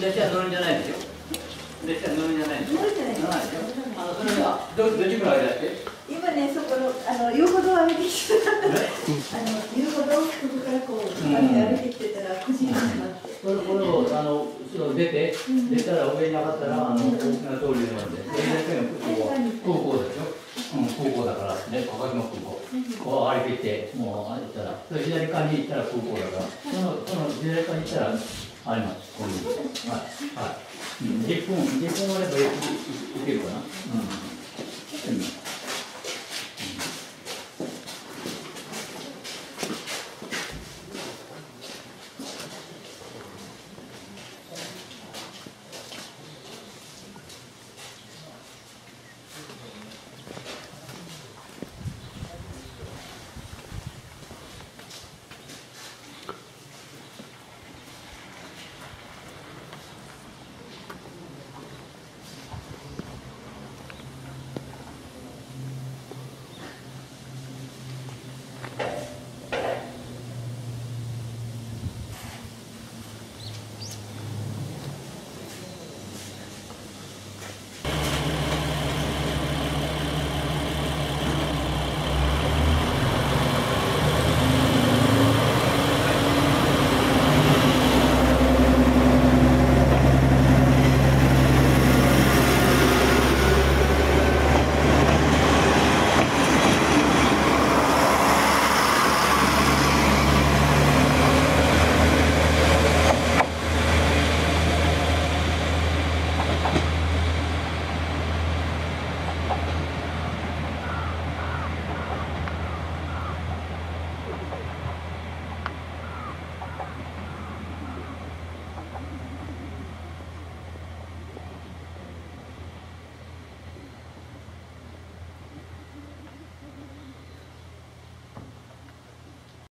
列車乗るんじゃないですよ。列車乗るんじゃないですよ。乗るんじゃないですよ。あの、それ、ど、どっちらいだって。今ね、そこの、あの、遊歩道を歩いてきてた。あの、遊歩道、こからこう、歩いてきてたら、くじにって。これ、これを、あの、出て、出たら、上にったら、あの、大きな通りなんで。ここは、高校でしょ。うん、高校だから、ね、高高校。げて、もうあれたら、それ左側に行ったら空港だから、そのその左側に行ったらあります。こういうはいはい。うん、10分10分あれば行けるかな。うん。